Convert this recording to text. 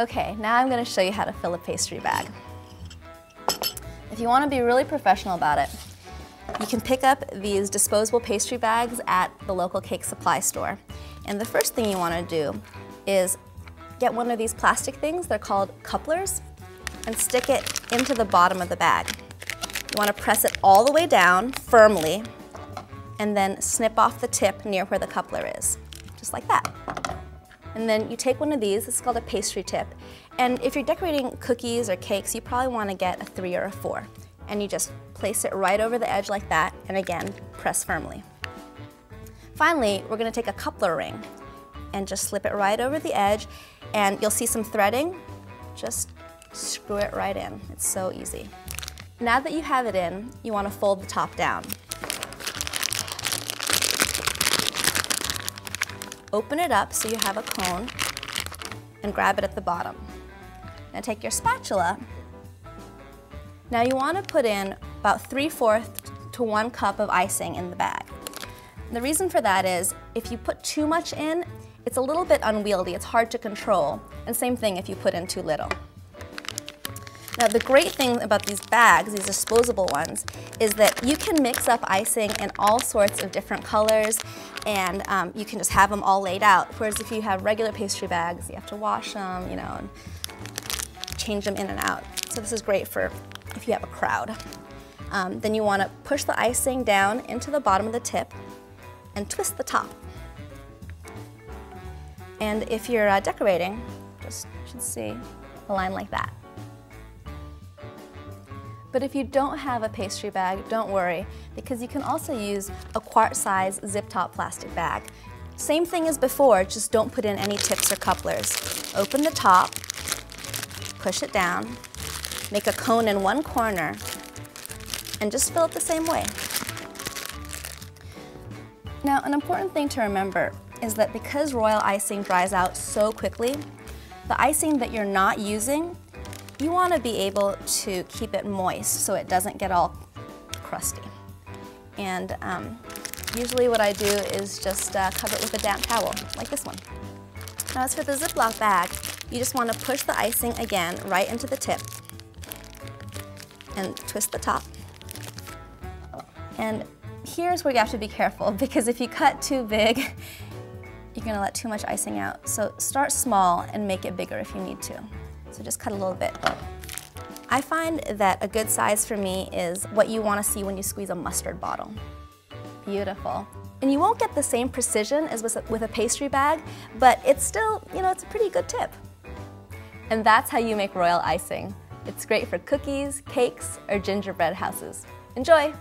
Okay, now I'm gonna show you how to fill a pastry bag. If you wanna be really professional about it, you can pick up these disposable pastry bags at the local cake supply store. And the first thing you wanna do is get one of these plastic things, they're called couplers, and stick it into the bottom of the bag. You wanna press it all the way down firmly, and then snip off the tip near where the coupler is, just like that. And then you take one of these, it's called a pastry tip, and if you're decorating cookies or cakes, you probably wanna get a three or a four. And you just place it right over the edge like that, and again, press firmly. Finally, we're gonna take a coupler ring and just slip it right over the edge, and you'll see some threading. Just screw it right in. It's so easy. Now that you have it in, you wanna fold the top down. Open it up so you have a cone and grab it at the bottom. Now take your spatula. Now you want to put in about 3 fourths to 1 cup of icing in the bag. The reason for that is if you put too much in, it's a little bit unwieldy, it's hard to control, and same thing if you put in too little. Now the great thing about these bags, these disposable ones, is that you can mix up icing in all sorts of different colors and um, you can just have them all laid out. Whereas if you have regular pastry bags, you have to wash them, you know, and change them in and out. So this is great for if you have a crowd. Um, then you want to push the icing down into the bottom of the tip and twist the top. And if you're uh, decorating, just should see a line like that. But if you don't have a pastry bag, don't worry, because you can also use a quart-size zip-top plastic bag. Same thing as before, just don't put in any tips or couplers. Open the top, push it down, make a cone in one corner, and just fill it the same way. Now, an important thing to remember is that because royal icing dries out so quickly, the icing that you're not using you want to be able to keep it moist so it doesn't get all crusty. And um, usually what I do is just uh, cover it with a damp towel, like this one. Now as for the Ziploc bag, you just want to push the icing again right into the tip and twist the top. And here's where you have to be careful because if you cut too big, you're going to let too much icing out. So start small and make it bigger if you need to. So just cut a little bit. I find that a good size for me is what you want to see when you squeeze a mustard bottle. Beautiful. And you won't get the same precision as with a pastry bag, but it's still, you know, it's a pretty good tip. And that's how you make royal icing. It's great for cookies, cakes, or gingerbread houses. Enjoy!